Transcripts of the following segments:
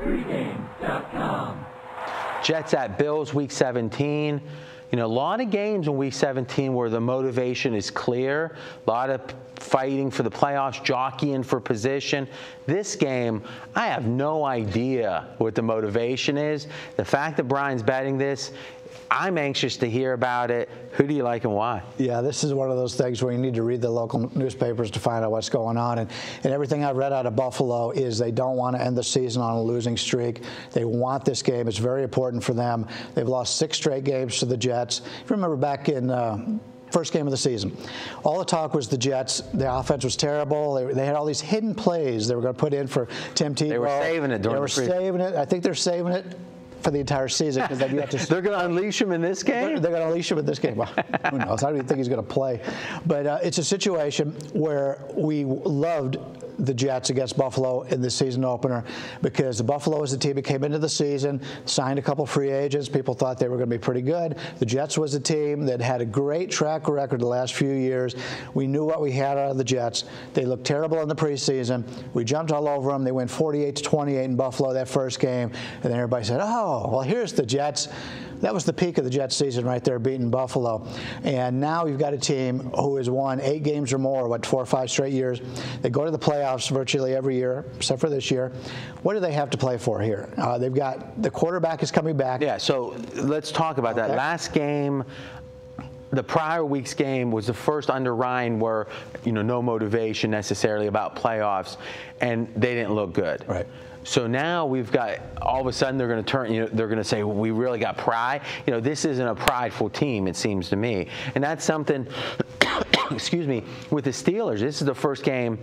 Pregame.com. Jets at Bills, Week 17. You know, a lot of games in Week 17 where the motivation is clear, a lot of fighting for the playoffs, jockeying for position. This game, I have no idea what the motivation is. The fact that Bryan's betting this, I'm anxious to hear about it. Who do you like and why? Yeah, this is one of those things where you need to read the local newspapers to find out what's going on. And, and everything I've read out of Buffalo is they don't want to end the season on a losing streak. They want this game. It's very important for them. They've lost six straight games to the Jets. If you remember back in. Uh, first game of the season. All the talk was the Jets. The offense was terrible. They, they had all these hidden plays they were going to put in for Tim Tebow. They were saving it. During They were the saving it. I think they're saving it for the entire season because then you have to. they're going to unleash him in this game. They're, they're going to unleash him in this game. Well, who knows? I don't even think he's going to play. But uh, it's a situation where we loved the Jets against Buffalo in the season opener because the Buffalo was the team that came into the season, signed a couple free agents. People thought they were going to be pretty good. The Jets was a team that had a great track record the last few years. We knew what we had out of the Jets. They looked terrible in the preseason. We jumped all over them. They went 48 to 28 in Buffalo that first game, and then everybody said, "Oh, well, here's the Jets." That was the peak of the Jets season right there, beating Buffalo. And now you've got a team who has won eight games or more, what, four or five straight years. They go to the playoffs virtually every year, except for this year. What do they have to play for here? Uh, they've got the quarterback is coming back. Yeah, so let's talk about okay. that. Last game, the prior week's game was the first under Ryan where, you know, no motivation necessarily about playoffs, and they didn't look good. Right. So now we've got all of a sudden they're going to turn. You know, they're going to say well, we really got pride. You know, this isn't a prideful team. It seems to me, and that's something. excuse me. With the Steelers, this is the first game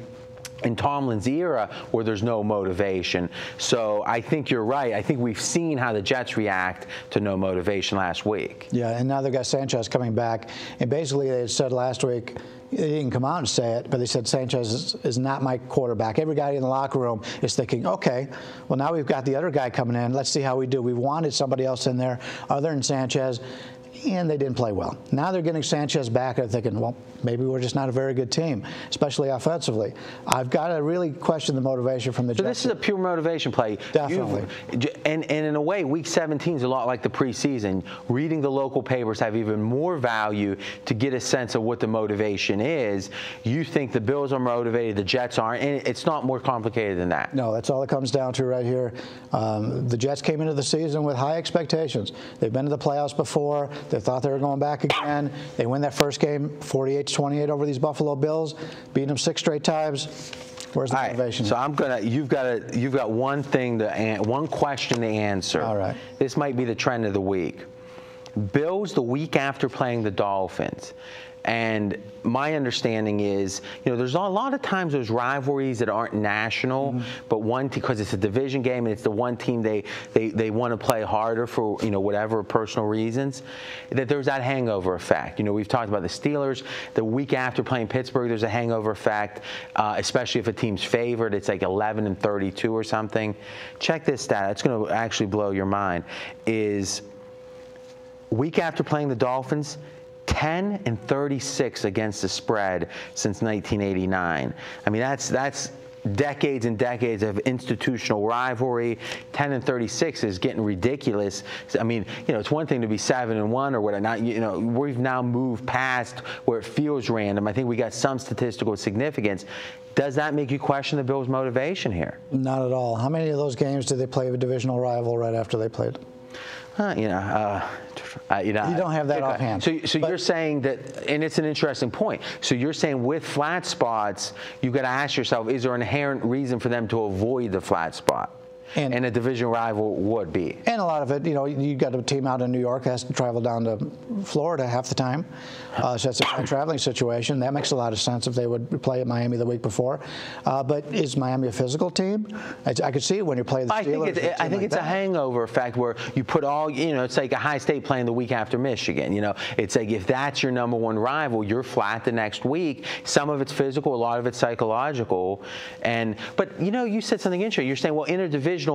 in Tomlin's era where there's no motivation. So I think you're right. I think we've seen how the Jets react to no motivation last week. Yeah, and now they've got Sanchez coming back. And basically, they said last week, they didn't come out and say it, but they said Sanchez is, not my quarterback. Every guy in the locker room is thinking, okay, well, now we've got the other guy coming in. Let's see how we do. We wanted somebody else in there other than Sanchez, and they didn't play well. Now they're getting Sanchez back and they're thinking, well, maybe we're just not a very good team, especially offensively. I've got to really question the motivation from the so Jets. this is a pure motivation play. Definitely. and, and in a way, Week 17 is a lot like the preseason. Reading the local papers have even more value to get a sense of what the motivation is. You think the Bills are motivated, the Jets aren't, and it's not more complicated than that. No, that's all it comes down to right here. Um, the Jets came into the season with high expectations. They've been to the playoffs before. They thought they were going back again. They win that first game 48 to 28 over these Buffalo Bills, beating them six straight times. Where's the All motivation? Right, so I'm gonna. You've got a. You've got one thing to. One question to answer. All right. This might be the trend of the week. Bills the week after playing the Dolphins. And my understanding is, you know, there's a lot of times those rivalries that aren't national, mm-hmm. but one because it's a division game and it's the one team they they, they want to play harder for you know whatever personal reasons, that there's that hangover effect. You know, we've talked about the Steelers. The week after playing Pittsburgh, there's a hangover effect, uh, especially if a team's favored. It's like 11 and 32 or something. Check this stat. It's going to actually blow your mind. Is week after playing the Dolphins 10 and 36 against the spread since 1989. I mean, that's that's decades and decades of institutional rivalry. 10 and 36 is getting ridiculous. I mean, you know, it's one thing to be 7 and 1 or whatever. Not, you know, we've now moved past where it feels random. I think we got some statistical significance. Does that make you question the Bills' motivation here? Not at all. How many of those games did they play a divisional rival right after they played? Uh, you know, uh, uh, you know, you don't have that offhand. So, so you're saying that, and it's an interesting point. So you're saying with flat spots, you've got to ask yourself: Is there an inherent reason for them to avoid the flat spot? And, and, a division rival would be. And a lot of it, you know, you got a team out in New York has to travel down to Florida half the time. Uh, so it's a traveling situation. That makes a lot of sense if they would play at Miami the week before. Uh, but is Miami a physical team? I, I could see it when you play the Steelers. I think it's, I think like it's a hangover effect where you put all, you know, it's like a Ohio State playing the week after Michigan. You know, it's like if that's your number one rival, you're flat the next week. Some of it's physical, a lot of it's psychological. And but you know, you said something interesting. You're saying, well,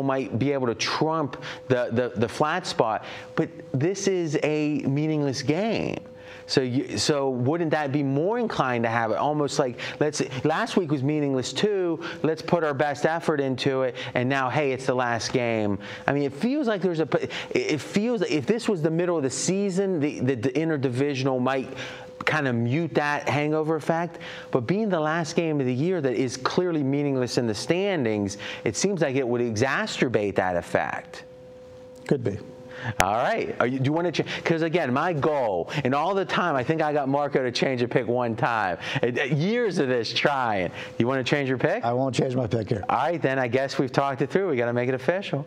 might be able to trump the, the, the flat spot, but this is a meaningless game. So, you, so wouldn't that be more inclined to have it almost like let's last week was meaningless too. Let's put our best effort into it, and now hey, it's the last game. I mean, it feels like there's a. It feels if this was the middle of the season, the the, the interdivisional might kind of mute that hangover effect. But being the last game of the year that is clearly meaningless in the standings, it seems like it would exacerbate that effect. Could be. All right. You, do you want to change? Because again, my goal, and all the time, I think I got Marco to change a pick one time. Uh, uh, years of this trying. You want to change your pick? I won't change my pick here. All right, then I guess we've talked it through. We got to make it official.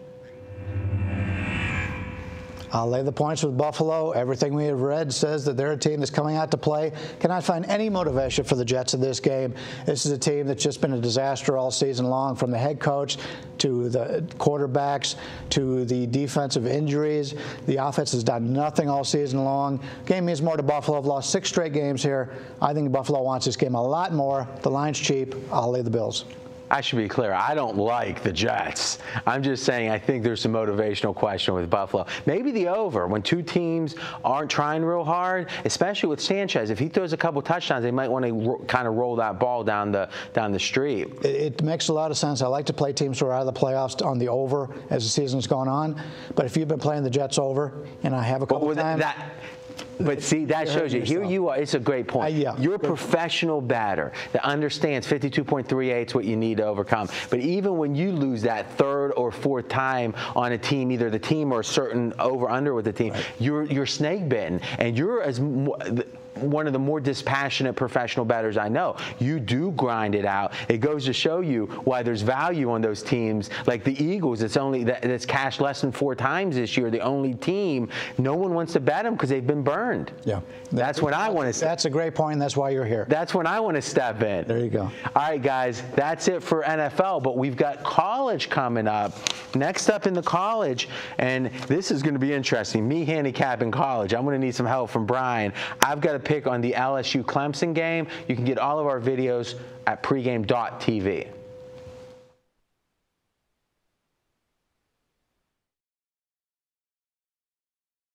I'll lay the points with Buffalo. Everything we have read says that they're a team that's coming out to play. Cannot find any motivation for the Jets in this game. This is a team that's just been a disaster all season long, from the head coach to the quarterbacks to the defensive injuries. The offense has done nothing all season long. Game means more to Buffalo. I've lost six straight games here. I think Buffalo wants this game a lot more. The line's cheap. I'll lay the Bills. I should be clear. I don't like the Jets. I'm just saying I think there's some motivational question with Buffalo. Maybe the over when two teams aren't trying real hard, especially with Sanchez. If he throws a couple touchdowns, they might want to ro- kind of roll that ball down the down the street. It, it, makes a lot of sense. I like to play teams who are out of the playoffs on the over as the season's gone on. But if you've been playing the Jets over, and I have a couple well, times. That, but see, that shows you. Here you are. It's a great point. Uh, yeah. You're a professional batter that understands 52.38 is what you need to overcome. But even when you lose that third or fourth time on a team, either the team or a certain over under with the team, right. you're you're snake bitten, and you're as one of the more dispassionate professional batters I know. You do grind it out. It goes to show you why there's value on those teams like the Eagles. It's only that that's cashed less than four times this year. The only team no one wants to bet them because they've been burned. Yeah, that's when I want to. That's a great point. That's why you're here. That's when I want to step in. There you go. All right, guys, that's it for NFL. But we've got college coming up. Next up in the college, and this is going to be interesting. Me handicapping college. I'm going to need some help from Bryan. I've got a pick on the LSU Clemson game. You can get all of our videos at pregame.tv.